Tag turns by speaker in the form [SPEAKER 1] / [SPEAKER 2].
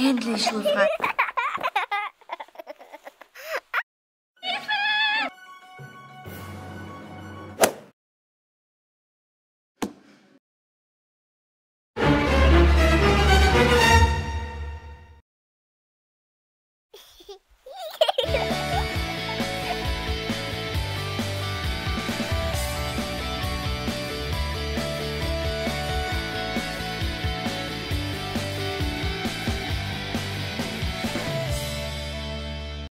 [SPEAKER 1] Endlich, Schulfrei.